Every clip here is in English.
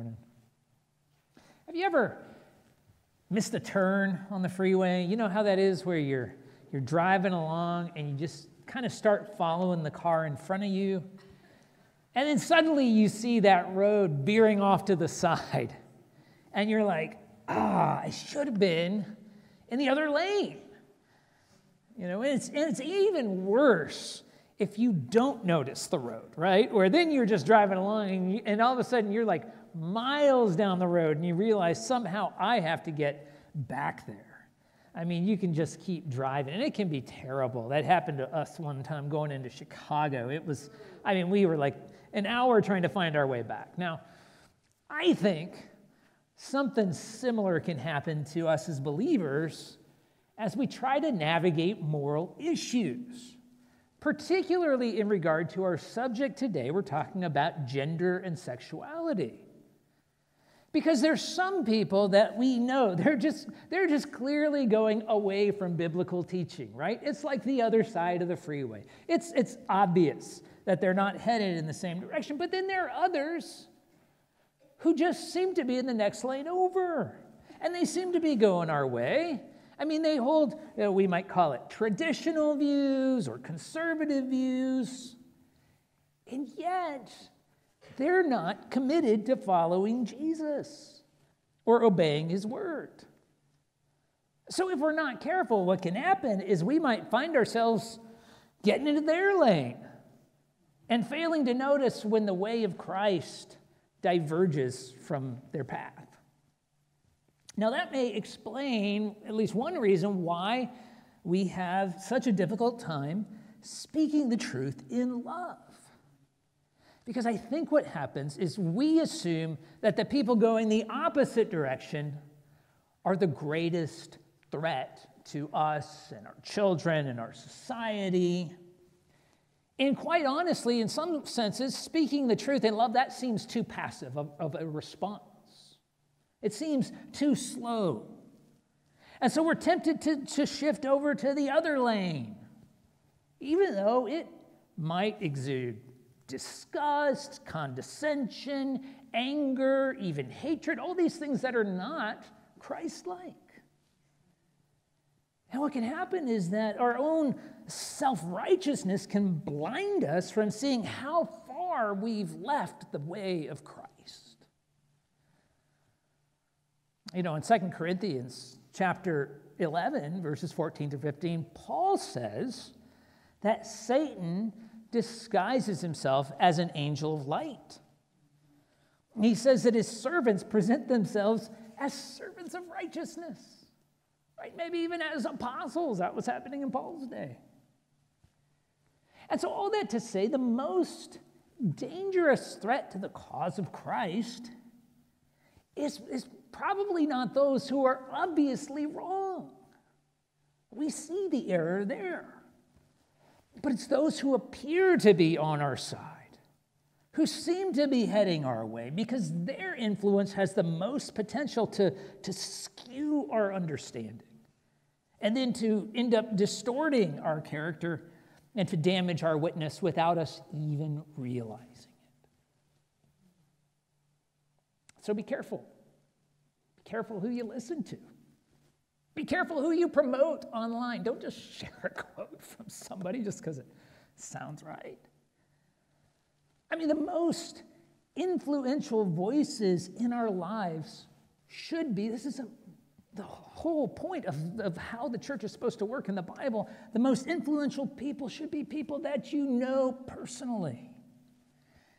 Have you ever missed a turn on the freeway? You know how that is where you're you're driving along and you just kind of start following the car in front of you. And then suddenly you see that road veering off to the side. And you're like, ah, I should have been in the other lane. You know, and it's, and it's even worse if you don't notice the road, right? Where then you're just driving along and, you, and all of a sudden you're like miles down the road and you realize somehow I have to get back there. I mean, you can just keep driving, and it can be terrible. That happened to us one time going into Chicago. It was, I mean, we were like an hour trying to find our way back. Now, I think something similar can happen to us as believers as we try to navigate moral issues, particularly in regard to our subject today. We're talking about gender and sexuality. Because there's some people that we know, they're just, they're just clearly going away from biblical teaching, right? It's like the other side of the freeway. It's, it's obvious that they're not headed in the same direction. But then there are others who just seem to be in the next lane over. And they seem to be going our way. I mean, they hold, you know, we might call it traditional views or conservative views. And yet, they're not committed to following Jesus or obeying his word. So, if we're not careful, what can happen is we might find ourselves getting into their lane and failing to notice when the way of Christ diverges from their path. Now, that may explain at least one reason why we have such a difficult time speaking the truth in love. Because I think what happens is we assume that the people going the opposite direction are the greatest threat to us and our children and our society. And quite honestly, in some senses, speaking the truth in love, that seems too passive of, of a response. It seems too slow. And so we're tempted to, to shift over to the other lane, even though it might exude disgust, condescension, anger, even hatred, all these things that are not Christ like. And what can happen is that our own self righteousness can blind us from seeing how far we've left the way of Christ. You know, in 2 Corinthians chapter 11, verses 14 to 15, Paul says that Satan disguises himself as an angel of light. He says that his servants present themselves as servants of righteousness, right? Maybe even as apostles. That was happening in Paul's day. And so, all that to say, the most dangerous threat to the cause of Christ is, is probably not those who are obviously wrong. We see the error there. But it's those who appear to be on our side, who seem to be heading our way, because their influence has the most potential to, to skew our understanding and then to end up distorting our character and to damage our witness without us even realizing it. So be careful. Be careful who you listen to. Be careful who you promote online. Don't just share a quote from somebody just because it sounds right. I mean, the most influential voices in our lives should be this is a, the whole point of, of how the church is supposed to work in the Bible. The most influential people should be people that you know personally,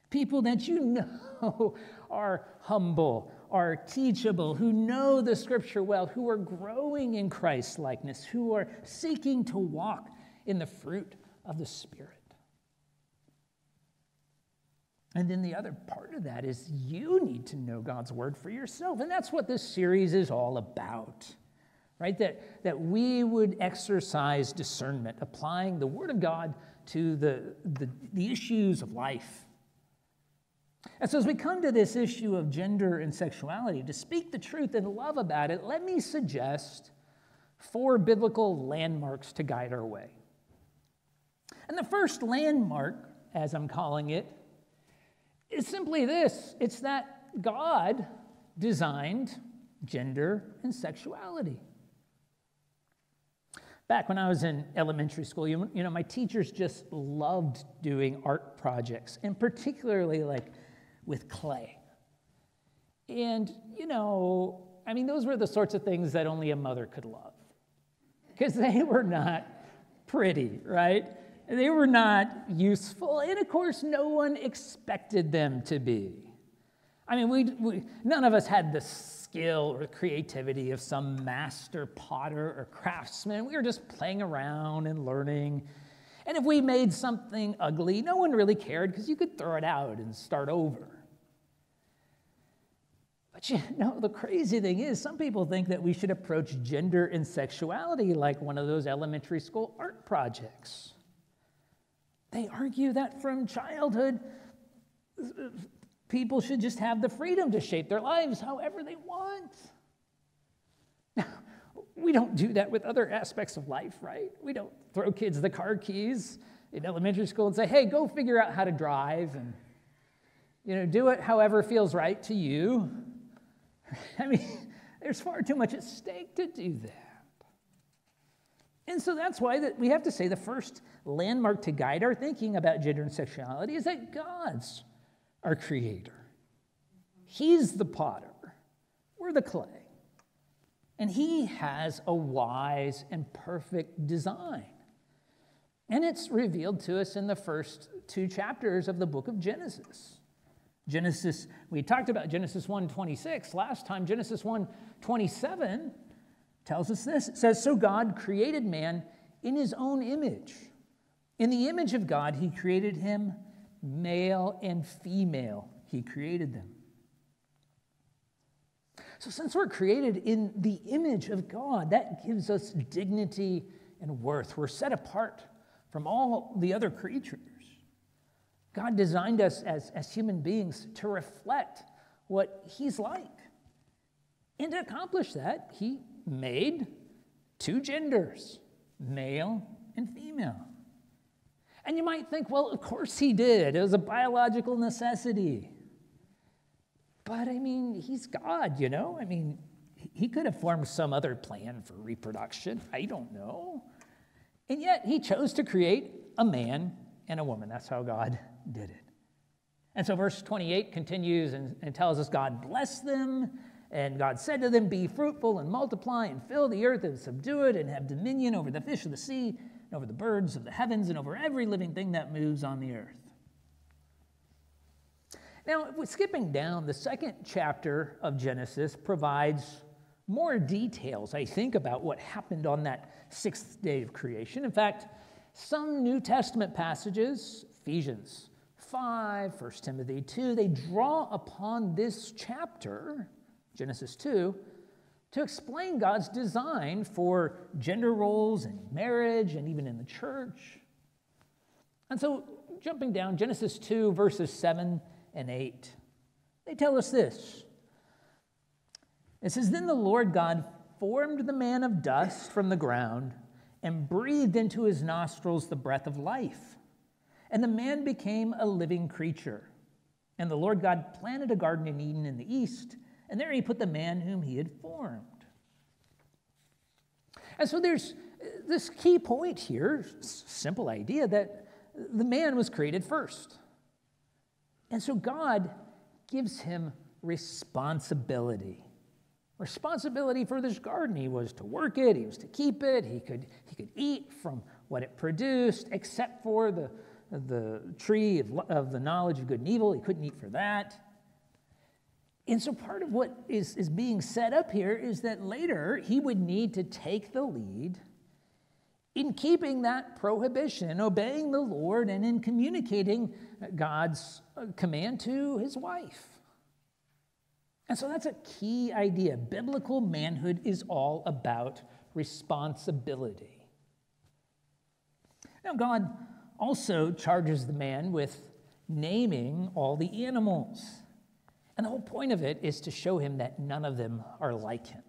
people that you know are humble, are teachable, who know the scripture well, who are growing in Christ likeness, who are seeking to walk in the fruit of the Spirit. And then the other part of that is you need to know God's word for yourself. And that's what this series is all about, right? That, that we would exercise discernment, applying the word of God to the, the, the issues of life and so, as we come to this issue of gender and sexuality, to speak the truth and love about it, let me suggest four biblical landmarks to guide our way. And the first landmark, as I'm calling it, is simply this it's that God designed gender and sexuality. Back when I was in elementary school, you, you know, my teachers just loved doing art projects, and particularly like with clay. And, you know, I mean, those were the sorts of things that only a mother could love because they were not pretty, right? They were not useful. And of course, no one expected them to be. I mean, we, we, none of us had the skill or creativity of some master potter or craftsman. We were just playing around and learning. And if we made something ugly, no one really cared because you could throw it out and start over. But you know, the crazy thing is, some people think that we should approach gender and sexuality like one of those elementary school art projects. They argue that from childhood, people should just have the freedom to shape their lives however they want. Now, we don't do that with other aspects of life, right? We don't throw kids the car keys in elementary school and say, hey, go figure out how to drive and you know, do it however feels right to you. I mean, there's far too much at stake to do that. And so that's why that we have to say the first landmark to guide our thinking about gender and sexuality is that God's our creator. He's the potter. We're the clay. And he has a wise and perfect design. And it's revealed to us in the first two chapters of the book of Genesis. Genesis, we talked about Genesis 1:26 last time. Genesis 1:27 tells us this. It says, So God created man in his own image. In the image of God, he created him, male and female, he created them. So, since we're created in the image of God, that gives us dignity and worth. We're set apart from all the other creatures. God designed us as, as human beings to reflect what He's like. And to accomplish that, He made two genders, male and female. And you might think, well, of course He did. It was a biological necessity. But I mean, He's God, you know? I mean, He could have formed some other plan for reproduction. I don't know. And yet, He chose to create a man and a woman. That's how God did it. And so verse 28 continues and, and tells us God blessed them, and God said to them, Be fruitful and multiply and fill the earth and subdue it and have dominion over the fish of the sea and over the birds of the heavens and over every living thing that moves on the earth. Now, skipping down, the second chapter of Genesis provides more details, I think, about what happened on that sixth day of creation. In fact, some New Testament passages, Ephesians, 5, 1 Timothy 2, they draw upon this chapter, Genesis 2, to explain God's design for gender roles in marriage and even in the church. And so, jumping down, Genesis 2, verses 7 and 8, they tell us this. It says, Then the Lord God formed the man of dust from the ground and breathed into his nostrils the breath of life and the man became a living creature. And the Lord God planted a garden in Eden in the east, and there he put the man whom he had formed. And so there's uh, this key point here, simple idea that the man was created first. And so God gives him responsibility. Responsibility for this garden. He was to work it, he was to keep it, he could, he could eat from what it produced, except for the, the tree of, of the knowledge of good and evil. He couldn't eat for that. And so, part of what is, is being set up here is that later he would need to take the lead in keeping that prohibition, obeying the Lord, and in communicating God's uh, command to his wife. And so, that's a key idea. Biblical manhood is all about responsibility. Now, God also charges the man with naming all the animals. And the whole point of it is to show him that none of them are like him.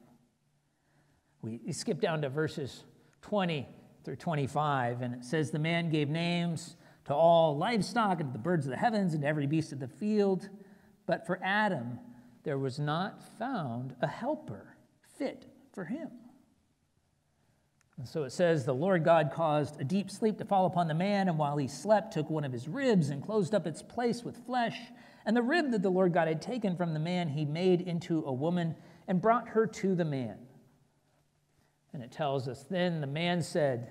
We skip down to verses 20 through 25, and it says, The man gave names to all livestock and to the birds of the heavens and to every beast of the field. But for Adam, there was not found a helper fit for him. And so it says, The Lord God caused a deep sleep to fall upon the man, and while he slept, took one of his ribs and closed up its place with flesh. And the rib that the Lord God had taken from the man, he made into a woman and brought her to the man. And it tells us, Then the man said,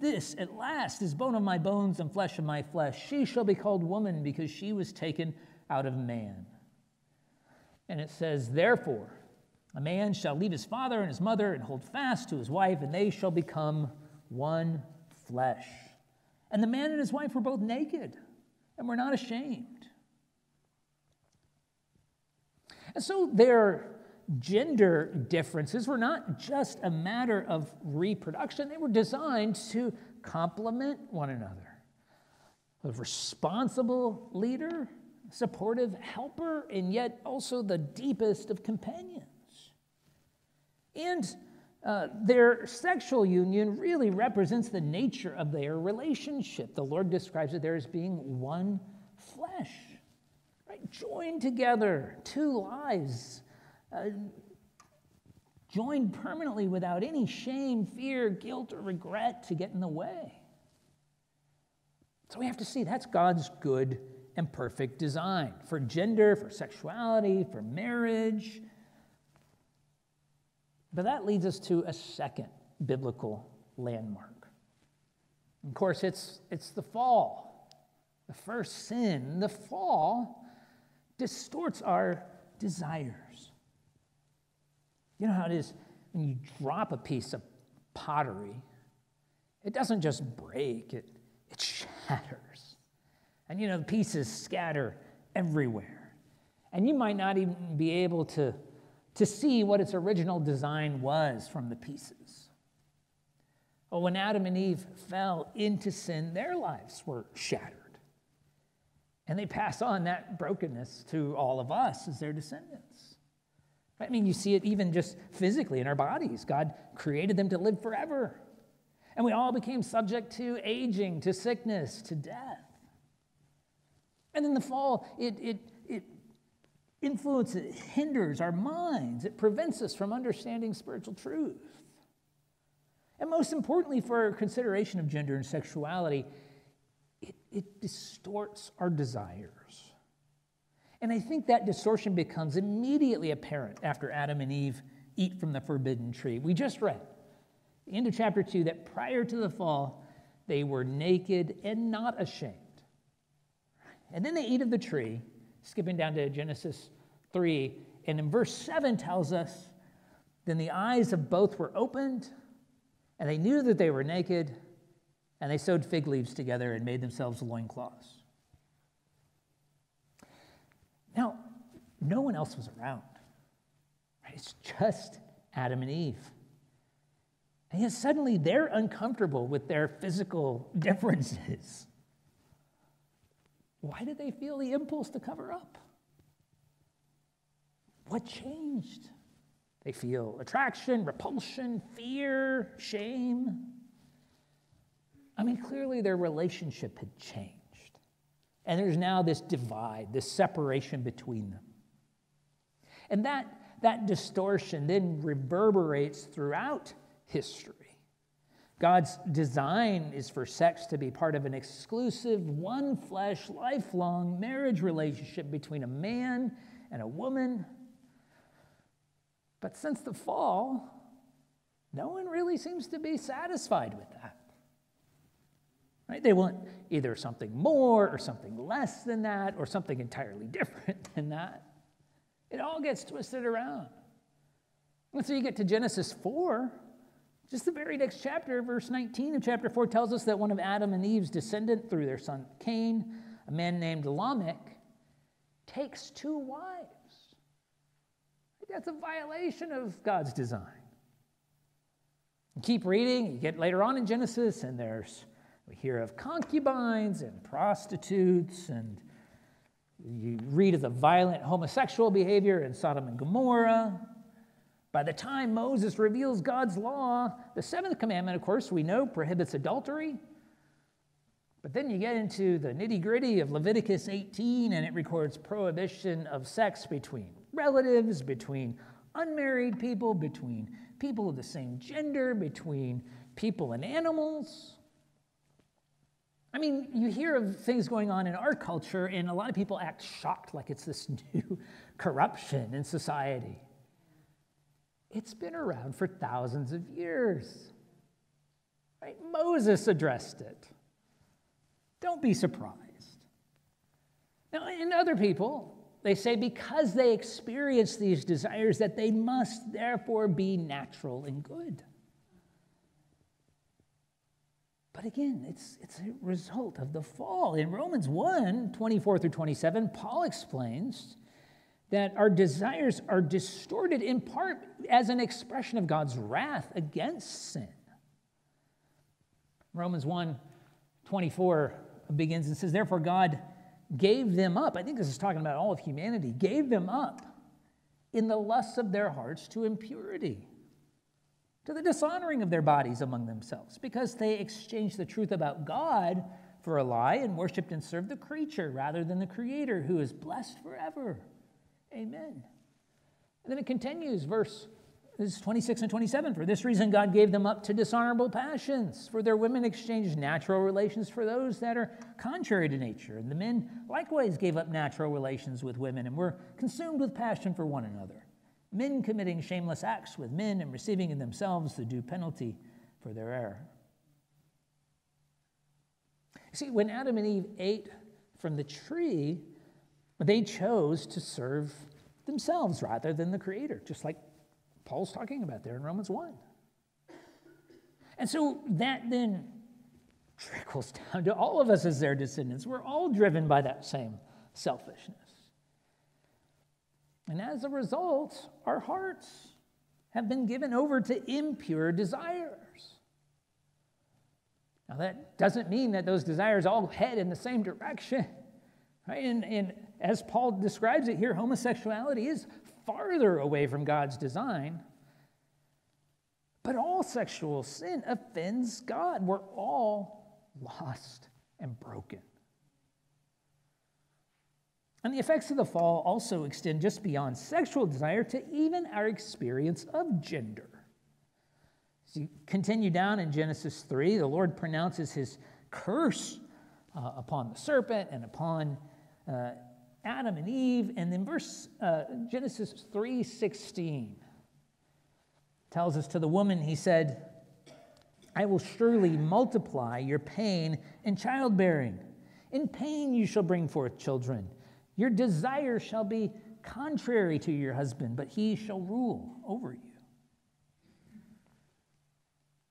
This at last is bone of my bones and flesh of my flesh. She shall be called woman because she was taken out of man. And it says, Therefore, a man shall leave his father and his mother and hold fast to his wife, and they shall become one flesh. And the man and his wife were both naked and were not ashamed. And so their gender differences were not just a matter of reproduction, they were designed to complement one another. A responsible leader, supportive helper, and yet also the deepest of companions. And uh, their sexual union really represents the nature of their relationship. The Lord describes it there as being one flesh, right? Joined together, two lives, uh, joined permanently without any shame, fear, guilt, or regret to get in the way. So we have to see that's God's good and perfect design for gender, for sexuality, for marriage but that leads us to a second biblical landmark. Of course, it's, it's the fall, the first sin. The fall distorts our desires. You know how it is when you drop a piece of pottery, it doesn't just break, it, it shatters. And you know, the pieces scatter everywhere. And you might not even be able to to see what its original design was from the pieces. Well, when Adam and Eve fell into sin, their lives were shattered. And they pass on that brokenness to all of us as their descendants. I mean, you see it even just physically in our bodies. God created them to live forever. And we all became subject to aging, to sickness, to death. And in the fall, it, it influence, it hinders our minds, it prevents us from understanding spiritual truth. And most importantly, for our consideration of gender and sexuality, it, it distorts our desires. And I think that distortion becomes immediately apparent after Adam and Eve eat from the forbidden tree. We just read, the end of chapter 2, that prior to the fall, they were naked and not ashamed. And then they eat of the tree, skipping down to Genesis 3. And in verse 7 tells us then the eyes of both were opened, and they knew that they were naked, and they sewed fig leaves together and made themselves loincloths. Now, no one else was around. Right? It's just Adam and Eve. And yet suddenly they're uncomfortable with their physical differences. Why did they feel the impulse to cover up? What changed? They feel attraction, repulsion, fear, shame. I mean, clearly their relationship had changed. And there's now this divide, this separation between them. And that, that distortion then reverberates throughout history. God's design is for sex to be part of an exclusive, one flesh, lifelong marriage relationship between a man and a woman. But since the fall, no one really seems to be satisfied with that. Right? They want either something more or something less than that or something entirely different than that. It all gets twisted around. And so you get to Genesis 4, just the very next chapter, verse 19 of chapter 4 tells us that one of Adam and Eve's descendant through their son Cain, a man named Lamech, takes two wives. That's a violation of God's design. You keep reading, you get later on in Genesis, and there's we hear of concubines and prostitutes, and you read of the violent homosexual behavior in Sodom and Gomorrah. By the time Moses reveals God's law, the seventh commandment, of course, we know prohibits adultery. But then you get into the nitty gritty of Leviticus 18, and it records prohibition of sex between relatives, between unmarried people, between people of the same gender, between people and animals. I mean, you hear of things going on in our culture, and a lot of people act shocked like it's this new corruption in society. It's been around for thousands of years. Right? Moses addressed it. Don't be surprised. Now, in other people, they say because they experience these desires that they must therefore be natural and good. But again, it's, it's a result of the fall. In Romans 1 24 through 27, Paul explains that our desires are distorted in part as an expression of God's wrath against sin. Romans 1 24 begins and says, Therefore, God gave them up. I think this is talking about all of humanity, gave them up in the lusts of their hearts to impurity, to the dishonoring of their bodies among themselves, because they exchanged the truth about God for a lie and worshiped and served the creature rather than the Creator who is blessed forever. Amen. And then it continues, verse this is 26 and 27. For this reason, God gave them up to dishonorable passions. For their women exchanged natural relations for those that are contrary to nature. And the men likewise gave up natural relations with women and were consumed with passion for one another. Men committing shameless acts with men and receiving in themselves the due penalty for their error. See, when Adam and Eve ate from the tree, they chose to serve themselves rather than the Creator, just like Paul's talking about there in Romans 1. And so that then trickles down to all of us as their descendants. We're all driven by that same selfishness. And as a result, our hearts have been given over to impure desires. Now, that doesn't mean that those desires all head in the same direction. Right? And, and as Paul describes it here, homosexuality is farther away from God's design. But all sexual sin offends God. We're all lost and broken. And the effects of the fall also extend just beyond sexual desire to even our experience of gender. As you continue down in Genesis 3, the Lord pronounces his curse uh, upon the serpent and upon uh, Adam and Eve. And then verse uh, Genesis 3:16 tells us to the woman, he said, I will surely multiply your pain in childbearing. In pain you shall bring forth children. Your desire shall be contrary to your husband, but he shall rule over you.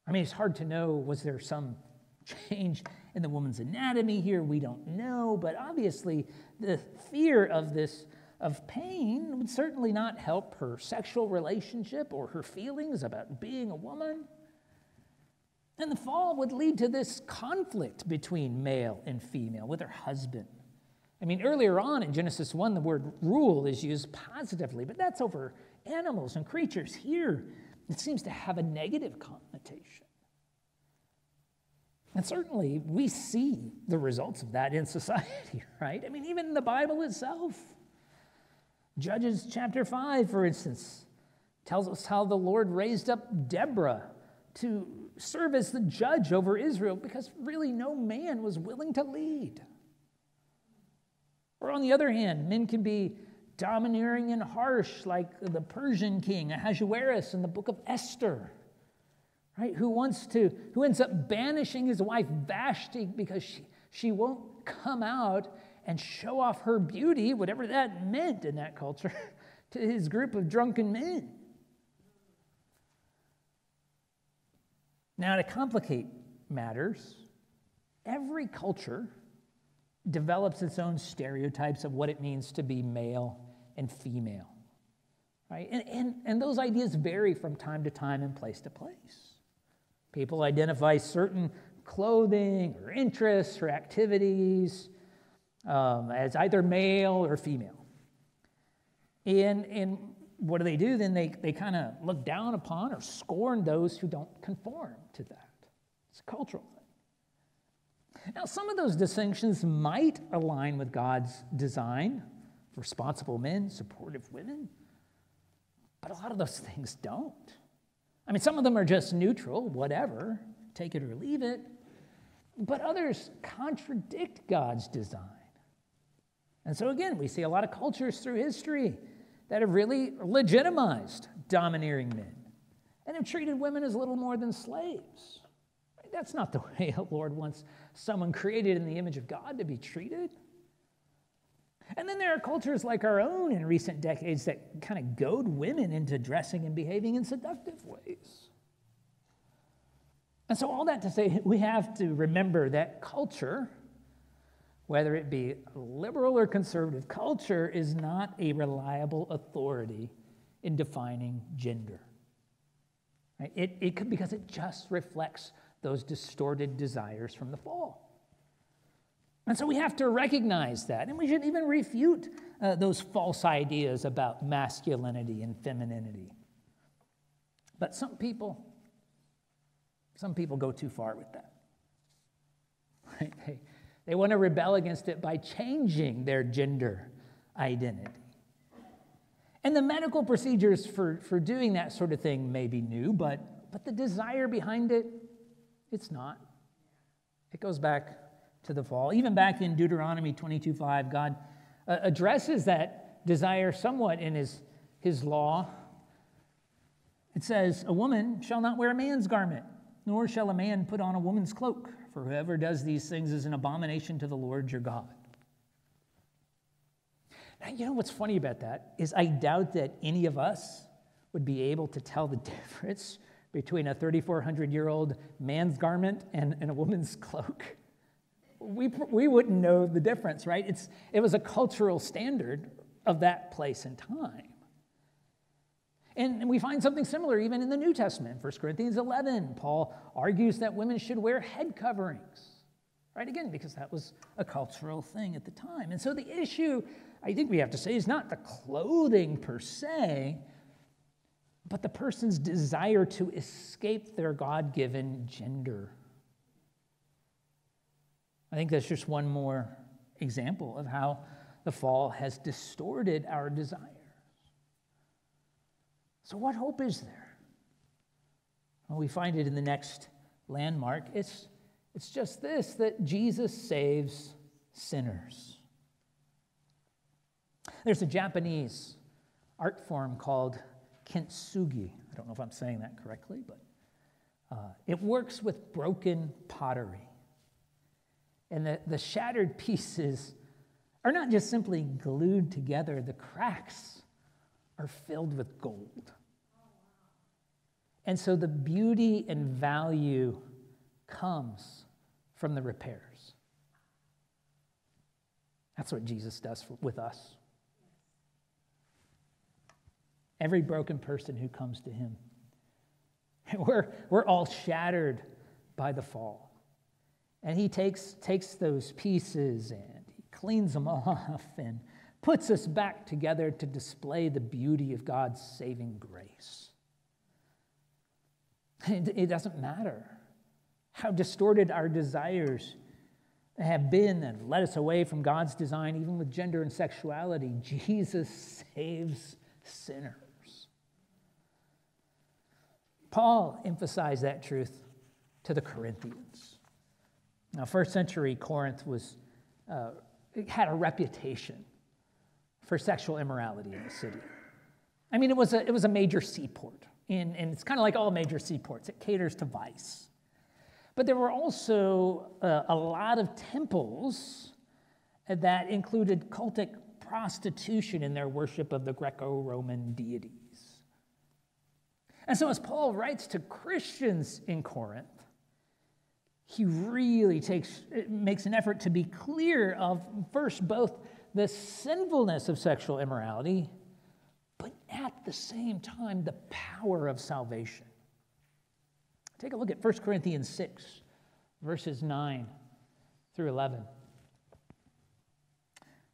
I mean, it's hard to know was there some change in the woman's anatomy here? We don't know, but obviously the fear of this of pain would certainly not help her sexual relationship or her feelings about being a woman. And the fall would lead to this conflict between male and female with her husband. I mean, earlier on in Genesis 1, the word rule is used positively, but that's over animals and creatures. Here, it seems to have a negative connotation. And certainly, we see the results of that in society, right? I mean, even the Bible itself. Judges chapter 5, for instance, tells us how the Lord raised up Deborah to serve as the judge over Israel because really no man was willing to lead. Or on the other hand, men can be domineering and harsh, like the Persian king Ahasuerus in the book of Esther, right? Who wants to, who ends up banishing his wife Vashti because she, she won't come out and show off her beauty, whatever that meant in that culture, to his group of drunken men. Now, to complicate matters, every culture develops its own stereotypes of what it means to be male and female. Right? And, and, and those ideas vary from time to time and place to place. People identify certain clothing or interests or activities um, as either male or female. And, and what do they do? Then they, they kind of look down upon or scorn those who don't conform to that. It's a cultural thing. Now, some of those distinctions might align with God's design, responsible men, supportive women. But a lot of those things don't. I mean, some of them are just neutral, whatever, take it or leave it. But others contradict God's design. And so, again, we see a lot of cultures through history that have really legitimized domineering men and have treated women as little more than slaves. That's not the way the Lord wants someone created in the image of God to be treated. And then there are cultures like our own in recent decades that kind of goad women into dressing and behaving in seductive ways. And so, all that to say, we have to remember that culture, whether it be liberal or conservative, culture is not a reliable authority in defining gender. Right? It, it, because it just reflects those distorted desires from the fall. And so we have to recognize that, and we should even refute uh, those false ideas about masculinity and femininity. But some people, some people go too far with that. They, they want to rebel against it by changing their gender identity. And the medical procedures for, for doing that sort of thing may be new, but, but the desire behind it, it's not. It goes back to the fall. Even back in Deuteronomy 22:5, God uh, addresses that desire somewhat in his, his law. It says, A woman shall not wear a man's garment, nor shall a man put on a woman's cloak, for whoever does these things is an abomination to the Lord your God. Now, you know what's funny about that is I doubt that any of us would be able to tell the difference between a 3,400 year old man's garment and, and a woman's cloak we, we wouldn't know the difference, right? It's, it was a cultural standard of that place and time. And we find something similar even in the New Testament. 1 Corinthians 11, Paul argues that women should wear head coverings, right? Again, because that was a cultural thing at the time. And so the issue, I think we have to say, is not the clothing per se, but the person's desire to escape their God given gender I think that's just one more example of how the fall has distorted our desires. So, what hope is there? Well, we find it in the next landmark. It's, it's just this that Jesus saves sinners. There's a Japanese art form called kintsugi. I don't know if I'm saying that correctly, but uh, it works with broken pottery. And the, the shattered pieces are not just simply glued together, the cracks are filled with gold. And so the beauty and value comes from the repairs. That's what Jesus does for, with us. Every broken person who comes to him. We're, we're all shattered by the fall. And he takes, takes those pieces and he cleans them off and puts us back together to display the beauty of God's saving grace. It, it doesn't matter how distorted our desires have been and led us away from God's design, even with gender and sexuality. Jesus saves sinners. Paul emphasized that truth to the Corinthians. Now, first century Corinth was, uh, had a reputation for sexual immorality in the city. I mean, it was a, it was a major seaport, and, and it's kind of like all major seaports, it caters to vice. But there were also uh, a lot of temples that included cultic prostitution in their worship of the Greco Roman deities. And so, as Paul writes to Christians in Corinth, he really takes, makes an effort to be clear of first both the sinfulness of sexual immorality, but at the same time, the power of salvation. Take a look at 1 Corinthians 6, verses 9 through 11.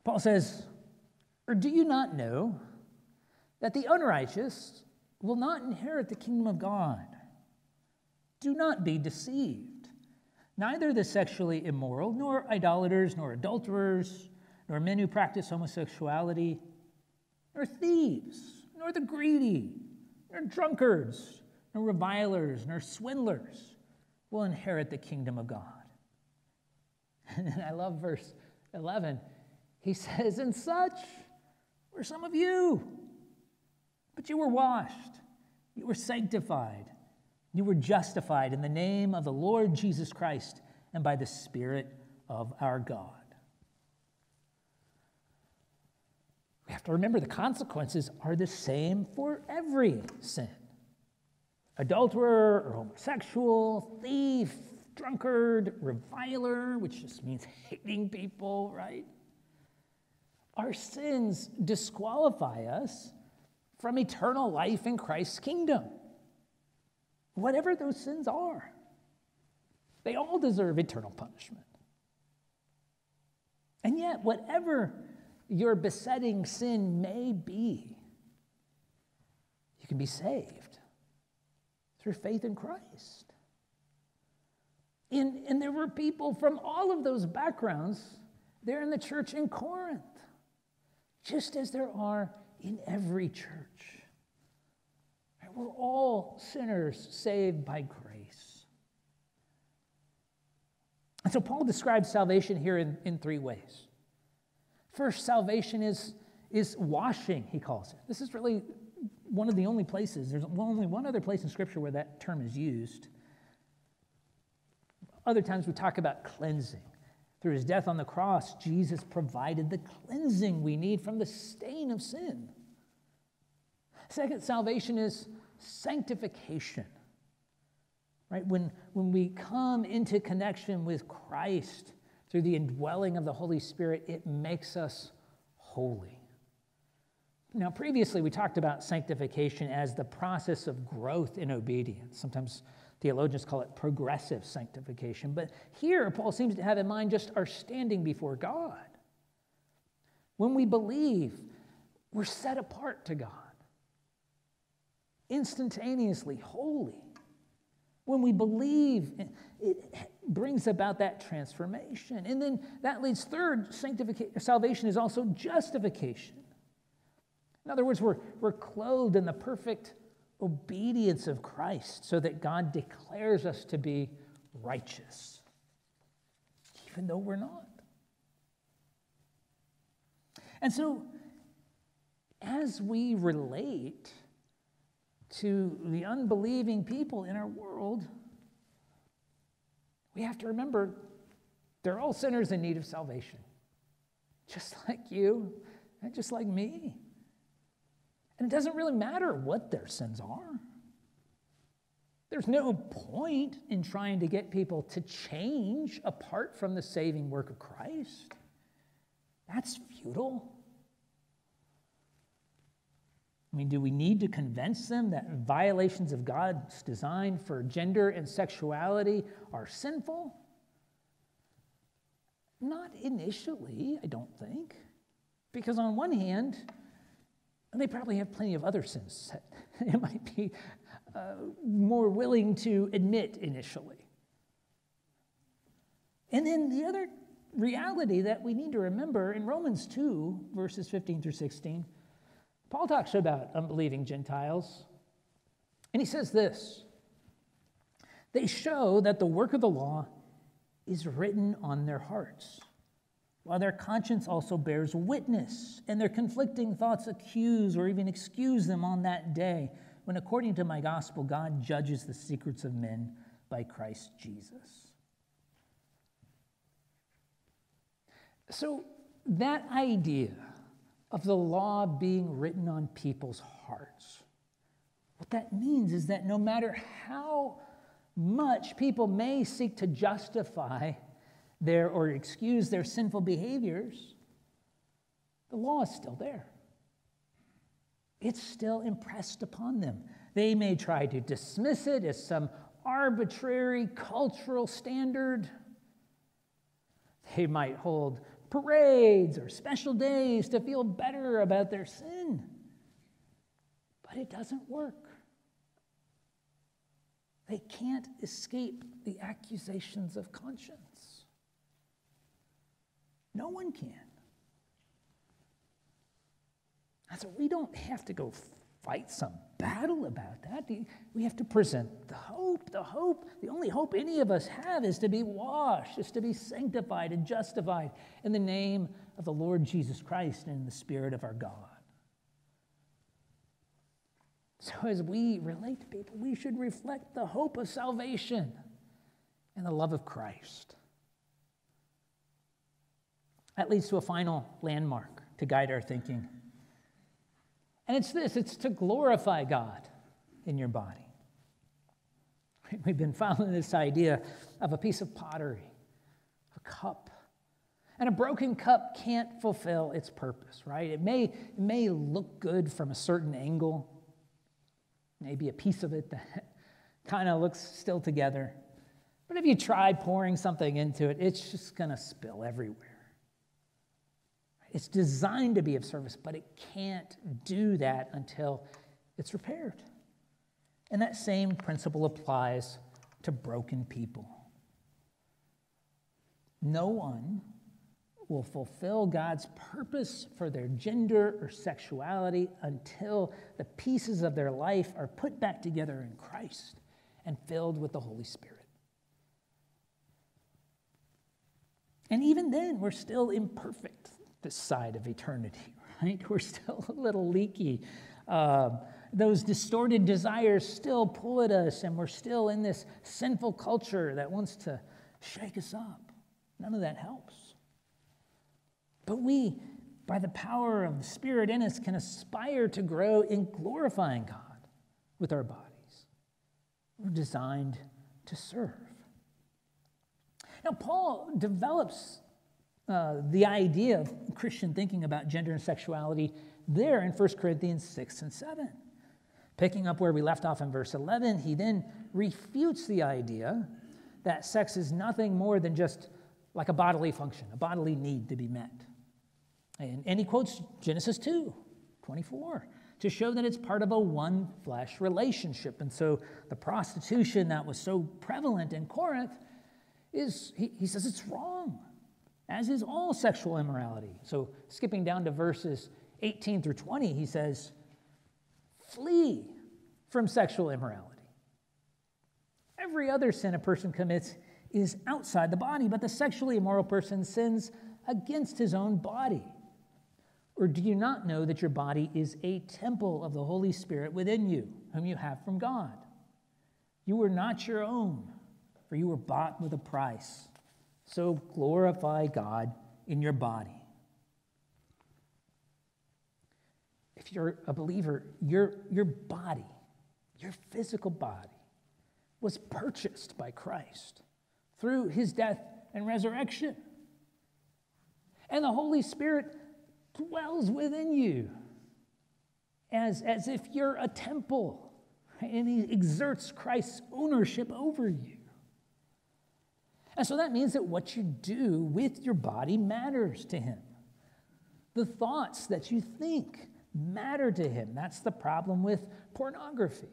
Paul says, Or do you not know that the unrighteous will not inherit the kingdom of God? Do not be deceived. Neither the sexually immoral, nor idolaters, nor adulterers, nor men who practice homosexuality, nor thieves, nor the greedy, nor drunkards, nor revilers, nor swindlers will inherit the kingdom of God. And I love verse 11. He says, And such were some of you, but you were washed, you were sanctified, you were justified in the name of the Lord Jesus Christ and by the Spirit of our God. We have to remember the consequences are the same for every sin adulterer or homosexual, thief, drunkard, reviler, which just means hating people, right? Our sins disqualify us from eternal life in Christ's kingdom. Whatever those sins are, they all deserve eternal punishment. And yet, whatever your besetting sin may be, you can be saved through faith in Christ. And, and there were people from all of those backgrounds there in the church in Corinth, just as there are in every church. We're all sinners saved by grace. And so Paul describes salvation here in, in three ways. First, salvation is, is washing, he calls it. This is really one of the only places, there's only one other place in Scripture where that term is used. Other times we talk about cleansing. Through his death on the cross, Jesus provided the cleansing we need from the stain of sin. Second, salvation is sanctification. Right? When, when we come into connection with Christ through the indwelling of the Holy Spirit, it makes us holy. Now, previously, we talked about sanctification as the process of growth in obedience. Sometimes theologians call it progressive sanctification. But here, Paul seems to have in mind just our standing before God. When we believe, we're set apart to God, instantaneously, holy. When we believe, it brings about that transformation. And then that leads third, sanctification, salvation is also justification. In other words, we're, we're clothed in the perfect obedience of Christ so that God declares us to be righteous, even though we're not. And so, as we relate to the unbelieving people in our world, we have to remember they're all sinners in need of salvation, just like you and just like me. And it doesn't really matter what their sins are. There's no point in trying to get people to change apart from the saving work of Christ. That's futile. I mean, do we need to convince them that violations of God's design for gender and sexuality are sinful? Not initially, I don't think. Because on one hand, and they probably have plenty of other sins that it might be uh, more willing to admit initially. And then the other reality that we need to remember in Romans 2, verses 15 through 16, Paul talks about unbelieving Gentiles. And he says this They show that the work of the law is written on their hearts while their conscience also bears witness, and their conflicting thoughts accuse or even excuse them on that day, when according to my gospel, God judges the secrets of men by Christ Jesus. So, that idea of the law being written on people's hearts, what that means is that no matter how much people may seek to justify their or excuse their sinful behaviors, the law is still there. It's still impressed upon them. They may try to dismiss it as some arbitrary cultural standard. They might hold parades or special days to feel better about their sin. But it doesn't work. They can't escape the accusations of conscience. No one can. And so we don't have to go fight some battle about that. We have to present the hope. The hope, the only hope any of us have is to be washed, is to be sanctified and justified in the name of the Lord Jesus Christ and in the Spirit of our God. So, as we relate to people, we should reflect the hope of salvation and the love of Christ. That leads to a final landmark to guide our thinking. And it's this it's to glorify God in your body. We've been following this idea of a piece of pottery, a cup. And a broken cup can't fulfill its purpose, right? It may, it may look good from a certain angle, maybe a piece of it that kind of looks still together. But if you try pouring something into it, it's just going to spill everywhere. It's designed to be of service, but it can't do that until it's repaired. And that same principle applies to broken people. No one will fulfill God's purpose for their gender or sexuality until the pieces of their life are put back together in Christ and filled with the Holy Spirit. And even then, we're still imperfect this side of eternity, right? We're still a little leaky. Um, those distorted desires still pull at us, and we're still in this sinful culture that wants to shake us up. None of that helps. But we, by the power of the Spirit in us, can aspire to grow in glorifying God with our bodies. We're designed to serve. Now, Paul develops uh, the idea of Christian thinking about gender and sexuality there in 1 Corinthians 6 and 7. Picking up where we left off in verse 11, he then refutes the idea that sex is nothing more than just like a bodily function, a bodily need to be met. And, and he quotes Genesis 2 24 to show that it's part of a one flesh relationship. And so the prostitution that was so prevalent in Corinth is, he, he says it's wrong, as is all sexual immorality. So skipping down to verses 18 through 20, he says, Flee from sexual immorality. Every other sin a person commits is outside the body, but the sexually immoral person sins against his own body. Or do you not know that your body is a temple of the Holy Spirit within you, whom you have from God? You are not your own, for you were bought with a price. So glorify God in your body. if you're a believer, your, your body, your physical body, was purchased by Christ through his death and resurrection. And the Holy Spirit dwells within you as, as if you're a temple, and he exerts Christ's ownership over you. And so that means that what you do with your body matters to him. The thoughts that you think, matter to him. That's the problem with pornography,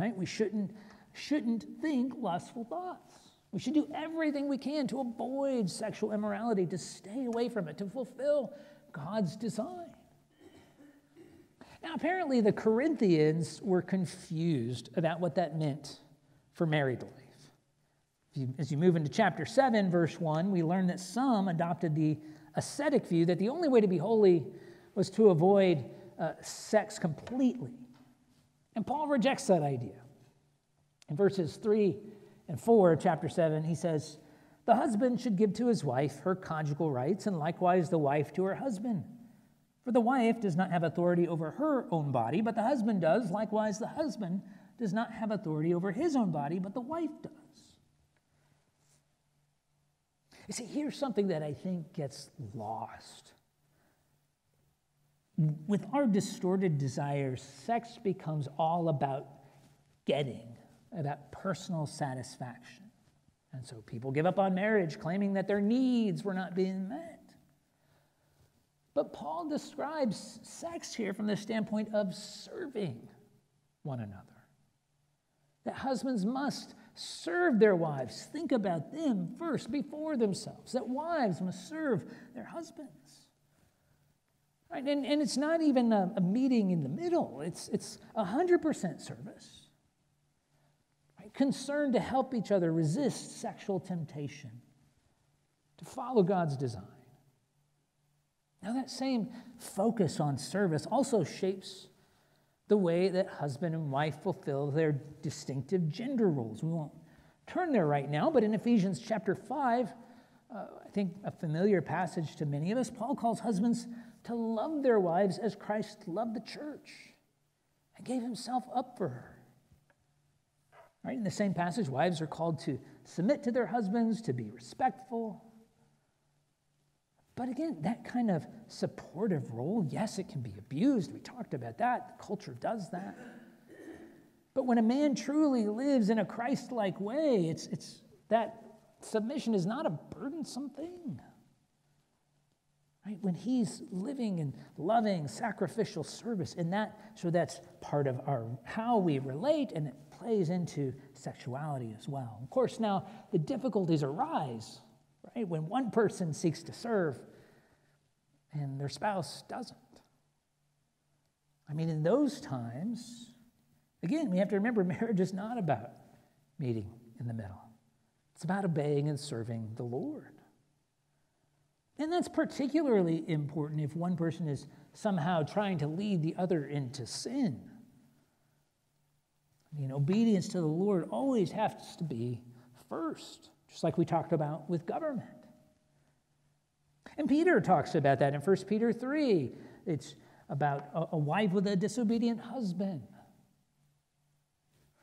right? We shouldn't, shouldn't think lustful thoughts. We should do everything we can to avoid sexual immorality, to stay away from it, to fulfill God's design. Now, apparently, the Corinthians were confused about what that meant for married life. As you move into chapter 7, verse 1, we learn that some adopted the ascetic view that the only way to be holy was to avoid uh, sex completely. And Paul rejects that idea. In verses 3 and 4 of chapter 7, he says, The husband should give to his wife her conjugal rights, and likewise the wife to her husband. For the wife does not have authority over her own body, but the husband does. Likewise, the husband does not have authority over his own body, but the wife does. You see, here's something that I think gets lost with our distorted desires, sex becomes all about getting, about personal satisfaction. And so people give up on marriage, claiming that their needs were not being met. But Paul describes sex here from the standpoint of serving one another. That husbands must serve their wives, think about them first before themselves. That wives must serve their husbands. Right? And, and it's not even a, a meeting in the middle, it's, it's 100% service. Right? Concern to help each other resist sexual temptation, to follow God's design. Now, that same focus on service also shapes the way that husband and wife fulfill their distinctive gender roles. We won't turn there right now, but in Ephesians chapter 5, uh, I think a familiar passage to many of us, Paul calls husbands to love their wives as Christ loved the church and gave himself up for her. Right? In the same passage, wives are called to submit to their husbands, to be respectful. But again, that kind of supportive role, yes, it can be abused. We talked about that. The culture does that. But when a man truly lives in a Christ like way, it's, it's that submission is not a burdensome thing. Right? When he's living in loving, sacrificial service, and that, so that's part of our how we relate, and it plays into sexuality as well. Of course, now the difficulties arise, right? When one person seeks to serve and their spouse doesn't. I mean, in those times, again, we have to remember marriage is not about meeting in the middle. It's about obeying and serving the Lord. And that's particularly important if one person is somehow trying to lead the other into sin. I mean, obedience to the Lord always has to be first, just like we talked about with government. And Peter talks about that in 1 Peter 3. It's about a, a wife with a disobedient husband.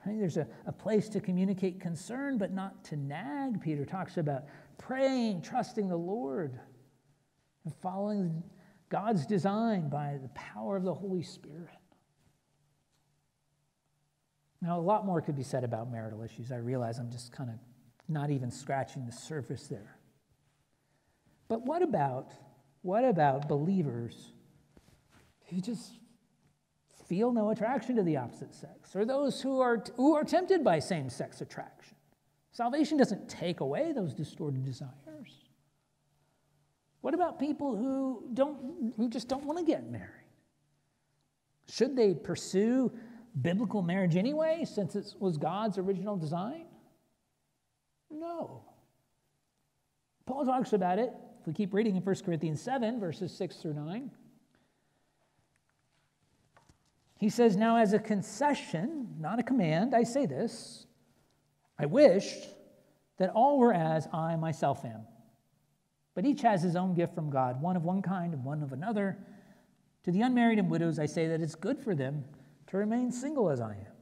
Right? There's a, a place to communicate concern, but not to nag. Peter talks about praying, trusting the Lord and following God's design by the power of the Holy Spirit. Now, a lot more could be said about marital issues. I realize I'm just kind of not even scratching the surface there. But what about what about believers who just feel no attraction to the opposite sex or those who are who are tempted by same-sex attraction? Salvation doesn't take away those distorted desires. What about people who, don't, who just don't want to get married? Should they pursue biblical marriage anyway, since it was God's original design? No. Paul talks about it. If we keep reading in 1 Corinthians 7, verses 6 through 9, he says, Now, as a concession, not a command, I say this I wish that all were as I myself am but each has his own gift from God, one of one kind and one of another. To the unmarried and widows, I say that it's good for them to remain single as I am.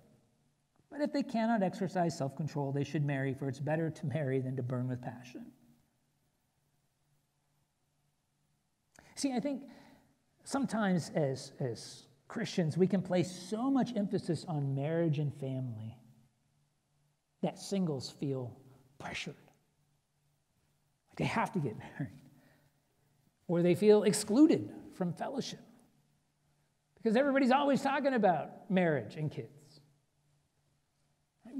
But if they cannot exercise self control, they should marry, for it's better to marry than to burn with passion. See, I think sometimes as, as Christians, we can place so much emphasis on marriage and family that singles feel pressured. Like They have to get married. Or they feel excluded from fellowship. Because everybody's always talking about marriage and kids.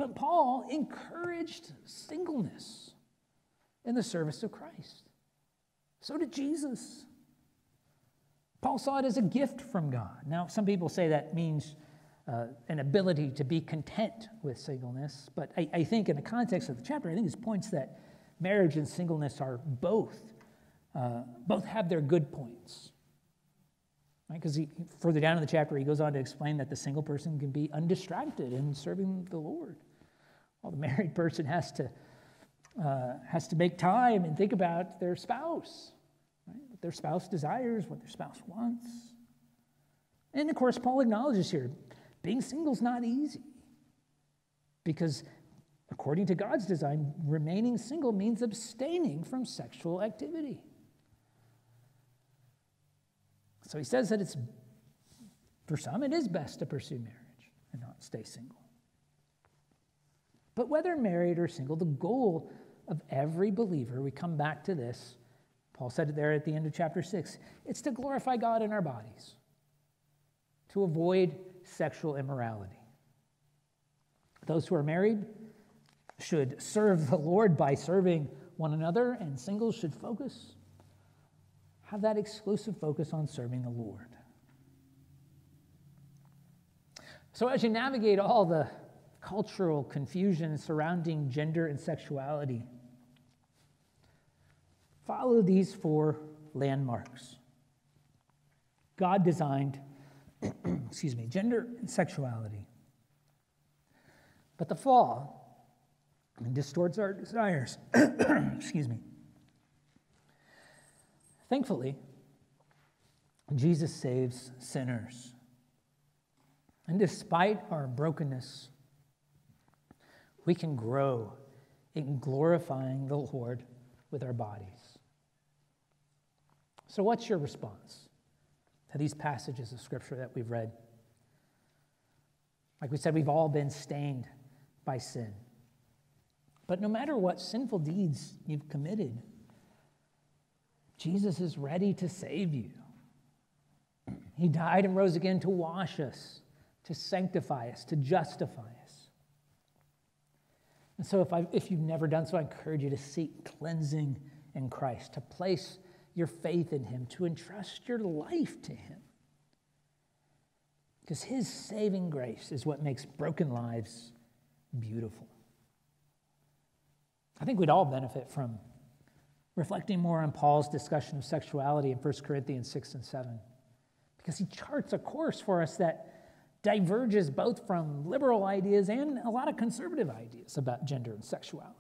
But Paul encouraged singleness in the service of Christ. So did Jesus. Paul saw it as a gift from God. Now, some people say that means uh, an ability to be content with singleness, but I, I, think in the context of the chapter, I think this points that marriage and singleness are both, uh, both have their good points. Because right? further down in the chapter, he goes on to explain that the single person can be undistracted in serving the Lord, while the married person has to, uh, has to make time and think about their spouse, right? what their spouse desires, what their spouse wants. And of course, Paul acknowledges here being single is not easy because According to God's design, remaining single means abstaining from sexual activity. So he says that it's, for some, it is best to pursue marriage and not stay single. But whether married or single, the goal of every believer, we come back to this. Paul said it there at the end of chapter 6 it's to glorify God in our bodies, to avoid sexual immorality. Those who are married, should serve the Lord by serving one another, and singles should focus have that exclusive focus on serving the Lord. So, as you navigate all the cultural confusion surrounding gender and sexuality, follow these four landmarks. God designed, excuse me, gender and sexuality. But the fall distorts our desires. excuse me. Thankfully, Jesus saves sinners. And despite our brokenness, we can grow in glorifying the Lord with our bodies. So, what's your response to these passages of Scripture that we've read? Like we said, we've all been stained by sin. But no matter what sinful deeds you've committed, Jesus is ready to save you. He died and rose again to wash us, to sanctify us, to justify us. And so, if, I, if you've never done so, I encourage you to seek cleansing in Christ, to place your faith in Him, to entrust your life to Him. Because His saving grace is what makes broken lives beautiful. I think we'd all benefit from reflecting more on Paul's discussion of sexuality in 1 Corinthians 6 and 7, because he charts a course for us that diverges both from liberal ideas and a lot of conservative ideas about gender and sexuality.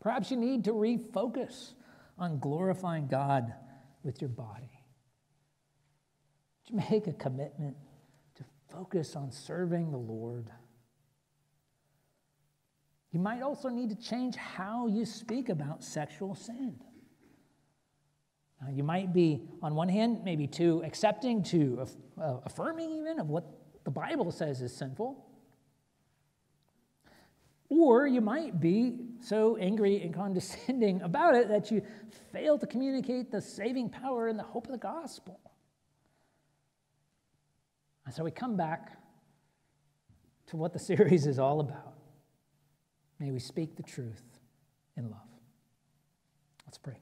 Perhaps you need to refocus on glorifying God with your body. To make a commitment to focus on serving the Lord. You might also need to change how you speak about sexual sin. Now, you might be, on one hand, maybe too accepting, too uh, affirming even of what the Bible says is sinful. Or you might be so angry and condescending about it that you fail to communicate the saving power and the hope of the gospel. And so we come back to what the series is all about. May we speak the truth in love. Let's pray.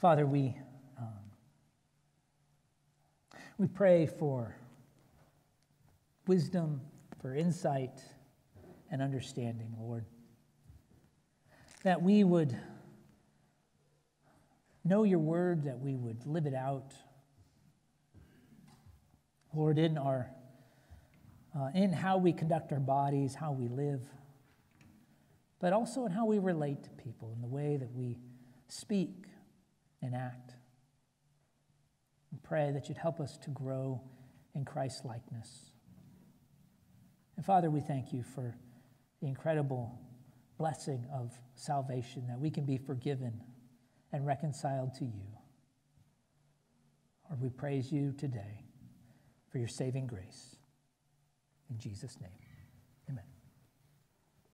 Father, we, um, we pray for wisdom, for insight and understanding, Lord. That we would know your word, that we would live it out. Lord, in our uh, in how we conduct our bodies, how we live, but also in how we relate to people, in the way that we speak and act. And pray that you'd help us to grow in Christ's likeness. And Father, we thank you for the incredible blessing of salvation that we can be forgiven and reconciled to you. Lord, we praise you today for your saving grace. In Jesus' name.